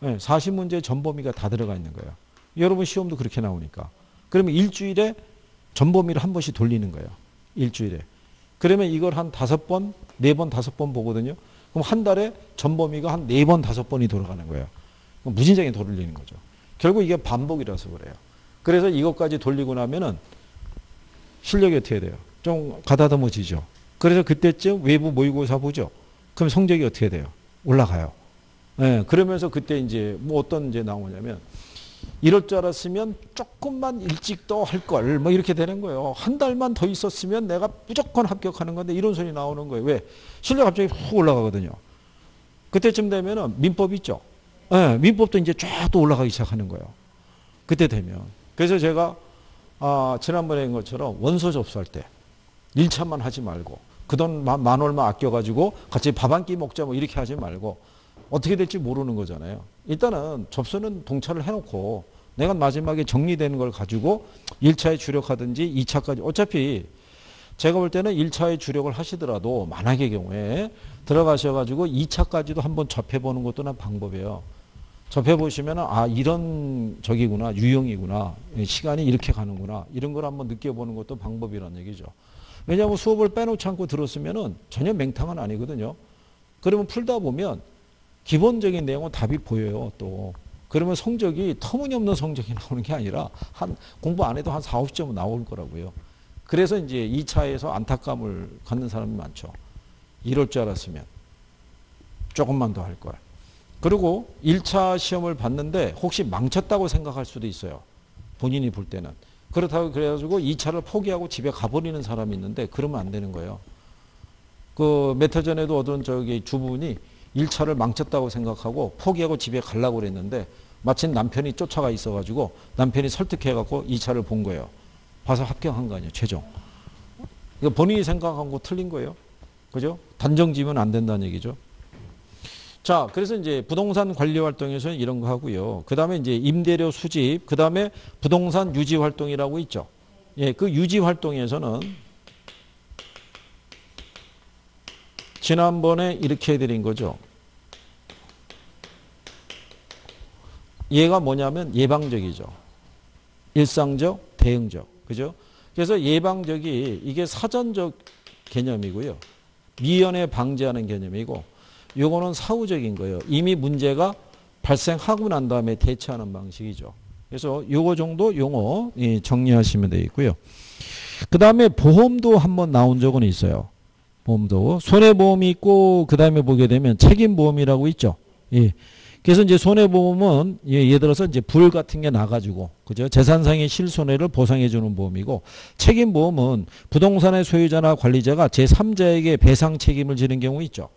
네, 40문제 전범위가 다 들어가 있는 거예요. 여러분 시험도 그렇게 나오니까. 그러면 일주일에 전범위를 한 번씩 돌리는 거예요. 일주일에. 그러면 이걸 한 다섯 번, 네 번, 다섯 번 보거든요. 그럼 한 달에 전범위가 한 네 번, 다섯 번이 돌아가는 거예요. 무진장에 돌리는 거죠. 결국 이게 반복이라서 그래요. 그래서 이것까지 돌리고 나면은 실력이 어떻게 돼요? 좀 가다듬어지죠. 그래서 그때쯤 외부 모의고사 보죠. 그럼 성적이 어떻게 돼요? 올라가요. 네, 그러면서 그때 이제 뭐 어떤 이제 나오냐면 이럴 줄 알았으면 조금만 일찍 더 할 걸, 뭐 이렇게 되는 거예요. 한 달만 더 있었으면 내가 무조건 합격하는 건데 이런 소리 나오는 거예요. 왜? 실력 갑자기 훅 올라가거든요. 그때쯤 되면은 민법 있죠. 네, 민법도 이제 쫙 또 올라가기 시작하는 거예요. 그때 되면. 그래서 제가 아, 지난번에 한 것처럼 원서 접수할 때 1차만 하지 말고 그 돈 만 얼마 아껴가지고 같이 밥 한 끼 먹자 뭐 이렇게 하지 말고 어떻게 될지 모르는 거잖아요. 일단은 접수는 동차를 해놓고 내가 마지막에 정리되는 걸 가지고 1차에 주력하든지 2차까지 어차피 제가 볼 때는 1차에 주력을 하시더라도 만약의 경우에 들어가셔가지고 2차까지도 한번 접해보는 것도 난 방법이에요. 접해보시면 아 이런 적이구나 유형이구나 시간이 이렇게 가는구나 이런 걸 한번 느껴보는 것도 방법이라는 얘기죠. 왜냐하면 수업을 빼놓지 않고 들었으면 전혀 맹탕은 아니거든요. 그러면 풀다 보면 기본적인 내용은 답이 보여요, 또. 그러면 성적이 터무니없는 성적이 나오는 게 아니라 한 공부 안 해도 한 4, 50점은 나올 거라고요. 그래서 이제 2차에서 안타까움을 갖는 사람이 많죠. 이럴 줄 알았으면 조금만 더 할 걸. 그리고 1차 시험을 봤는데 혹시 망쳤다고 생각할 수도 있어요. 본인이 볼 때는. 그렇다고 그래가지고 2차를 포기하고 집에 가버리는 사람이 있는데 그러면 안 되는 거예요. 그 몇 해 전에도 어떤 저기 주부분이 1차를 망쳤다고 생각하고 포기하고 집에 가려고 그랬는데 마침 남편이 쫓아가 있어가지고 남편이 설득해갖고 2차를 본 거예요. 봐서 합격한 거 아니에요. 최종. 본인이 생각한 거 틀린 거예요. 그죠? 단정 지면 안 된다는 얘기죠. 자. 자, 그래서 이제 부동산 관리 활동에서는 이런 거 하고요. 그 다음에 이제 임대료 수집, 그 다음에 부동산 유지 활동이라고 있죠. 예, 그 유지 활동에서는 지난번에 이렇게 해드린 거죠. 얘가 뭐냐면 예방적이죠. 일상적, 대응적. 그죠? 그래서 예방적이 이게 사전적 개념이고요. 미연에 방지하는 개념이고 요거는 사후적인 거예요. 이미 문제가 발생하고 난 다음에 대처하는 방식이죠. 그래서 요거 정도 용어 예, 정리하시면 되겠고요. 그 다음에 보험도 한번 나온 적은 있어요. 보험도 손해보험이 있고 그 다음에 보게 되면 책임보험이라고 있죠. 예. 그래서 이제 손해보험은 예, 예를 들어서 이제 불 같은 게 나가지고 그죠 재산상의 실손해를 보상해주는 보험이고 책임보험은 부동산의 소유자나 관리자가 제3자에게 배상 책임을 지는 경우 있죠.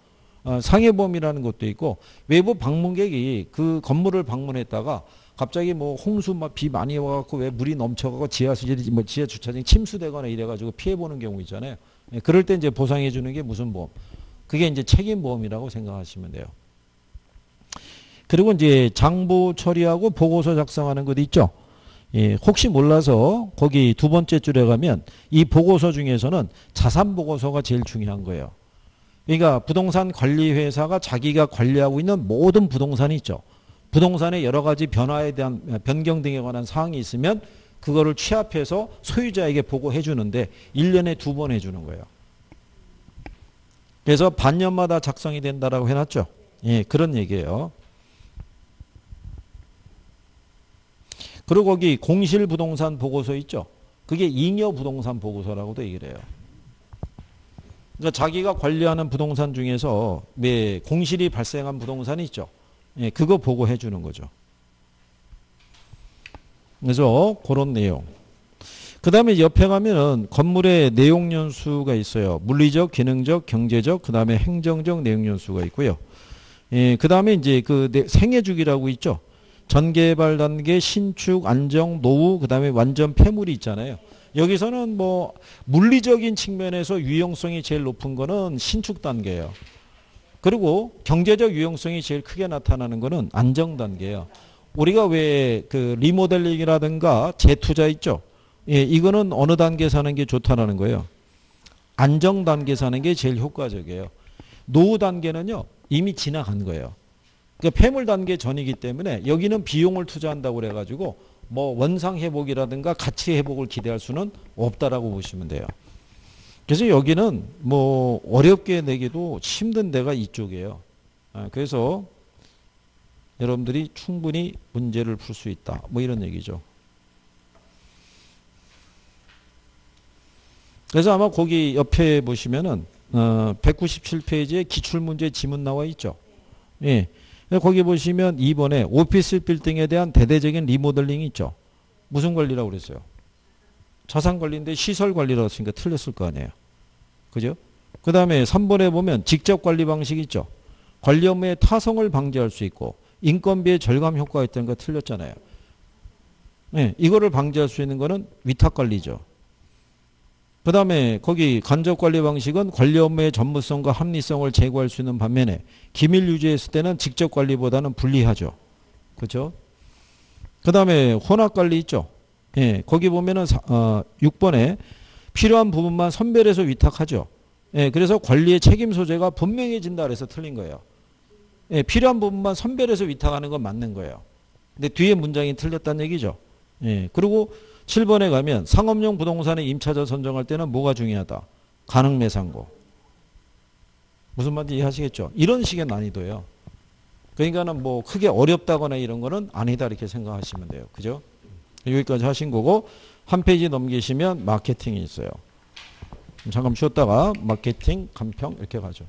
어, 상해보험이라는 것도 있고 외부 방문객이 그 건물을 방문했다가 갑자기 뭐 홍수 막 비 많이 와갖고 왜 물이 넘쳐가고 지하실이 뭐 지하 주차장이 침수되거나 이래가지고 피해 보는 경우 있잖아요. 예, 그럴 때 이제 보상해 주는 게 무슨 보험? 그게 이제 책임보험이라고 생각하시면 돼요. 그리고 이제 장부 처리하고 보고서 작성하는 것 있죠. 예, 혹시 몰라서 거기 두 번째 줄에 가면 이 보고서 중에서는 자산 보고서가 제일 중요한 거예요. 그러니까 부동산 관리 회사가 자기가 관리하고 있는 모든 부동산이 있죠. 부동산의 여러 가지 변화에 대한 변경 등에 관한 사항이 있으면 그거를 취합해서 소유자에게 보고해 주는데 1년에 두 번 해주는 거예요. 그래서 반년마다 작성이 된다라고 해놨죠. 예, 그런 얘기예요. 그리고 거기 공실 부동산 보고서 있죠. 그게 잉여 부동산 보고서라고도 얘기를 해요. 그러니까 자기가 관리하는 부동산 중에서 매 공실이 발생한 부동산이 있죠. 예, 그거 보고해 주는 거죠. 그래서 그런 내용. 그 다음에 옆에 가면은 건물의 내용연수가 있어요. 물리적, 기능적, 경제적, 그 다음에 행정적 내용연수가 있고요. 예, 그 다음에 이제 그 생애주기라고 있죠. 전개발 단계, 신축, 안정, 노후, 그 다음에 완전 폐물이 있잖아요. 여기서는 뭐 물리적인 측면에서 유용성이 제일 높은 거는 신축 단계예요. 그리고 경제적 유용성이 제일 크게 나타나는 거는 안정 단계예요. 우리가 왜 그 리모델링이라든가 재투자 있죠. 예, 이거는 어느 단계 사는 게 좋다라는 거예요. 안정 단계 사는 게 제일 효과적이에요. 노후 단계는요 이미 지나간 거예요. 그러니까 폐물 단계 전이기 때문에 여기는 비용을 투자한다고 그래가지고 뭐 원상 회복이라든가 가치 회복을 기대할 수는 없다라고 보시면 돼요. 그래서 여기는 뭐 어렵게 내기도 힘든 데가 이쪽이에요. 아, 그래서 여러분들이 충분히 문제를 풀 수 있다. 뭐 이런 얘기죠. 그래서 아마 거기 옆에 보시면은 어 197페이지에 기출문제 지문 나와 있죠. 예. 거기 보시면 2번에 오피스 빌딩에 대한 대대적인 리모델링이 있죠. 무슨 관리라고 그랬어요? 자산 관리인데 시설 관리라고 했으니까 틀렸을 거 아니에요. 그죠? 그 다음에 3번에 보면 직접 관리 방식 있죠. 관리 업무의 타성을 방지할 수 있고 인건비의 절감 효과가 있다는 거 틀렸잖아요. 네, 이거를 방지할 수 있는 거는 위탁 관리죠. 그 다음에 거기 간접 관리 방식은 관리 업무의 전무성과 합리성을 제고할 수 있는 반면에 기밀 유지했을 때는 직접 관리보다는 불리하죠. 그렇죠? 그 다음에 혼합 관리 있죠. 예, 거기 보면은 어, 6번에 필요한 부분만 선별해서 위탁하죠. 예, 그래서 관리의 책임 소재가 분명해진다 그래서 틀린 거예요. 예, 필요한 부분만 선별해서 위탁하는 건 맞는 거예요. 근데 뒤에 문장이 틀렸다는 얘기죠. 예, 그리고 7번에 가면 상업용 부동산의 임차자 선정할 때는 뭐가 중요하다? 가능 매상고. 무슨 말인지 이해하시겠죠? 이런 식의 난이도예요. 그러니까는 뭐 크게 어렵다거나 이런 거는 아니다 이렇게 생각하시면 돼요. 그죠? 여기까지 하신 거고 한 페이지 넘기시면 마케팅이 있어요. 잠깐 쉬었다가 마케팅, 간평 이렇게 가죠.